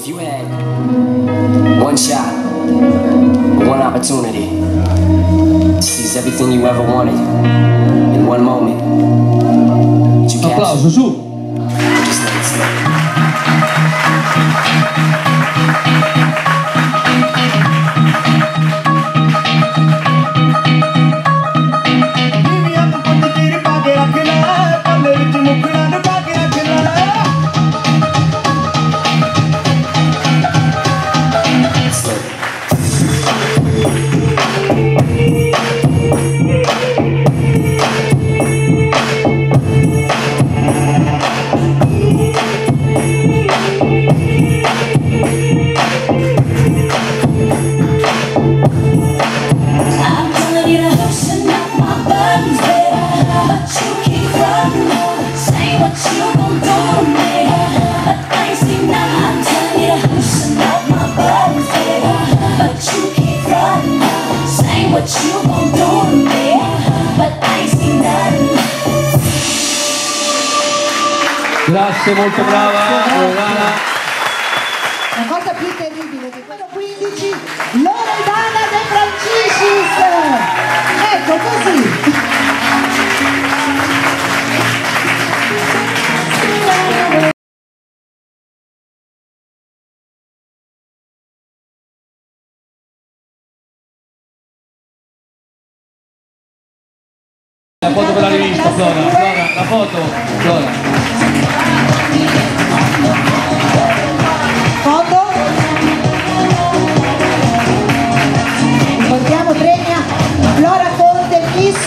If you had one shot, one opportunity to seize everything you ever wanted in one moment, you capture Grazie, molto brava, Loredana. La cosa più terribile di quello 15, Loredana De Francisis! Ecco così. La foto per la rivista, Flora, Flora, la foto, Flora.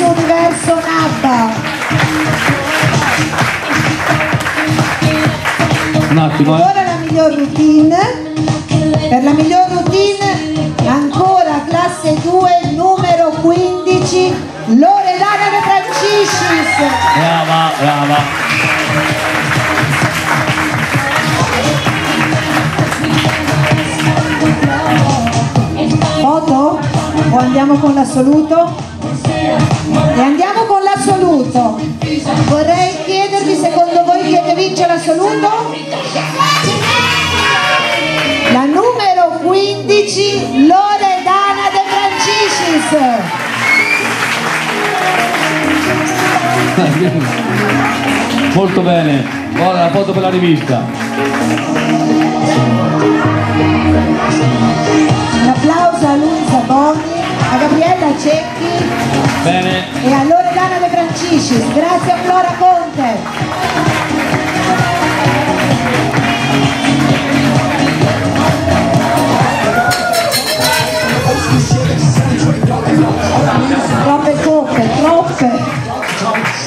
Universo NAB. Un attimo, eh. Ancora la miglior routine. Per la miglior O andiamo con l'assoluto? E andiamo con l'assoluto. Vorrei chiedervi secondo voi chi è che vince l'assoluto? La numero 15 Loredana De Francisis. Molto bene. Ora la foto per la rivista. Gabriella Cecchi Bene. e a Loredana De Francisis. Grazie a Flora Conte. Troppe coppe, troppe.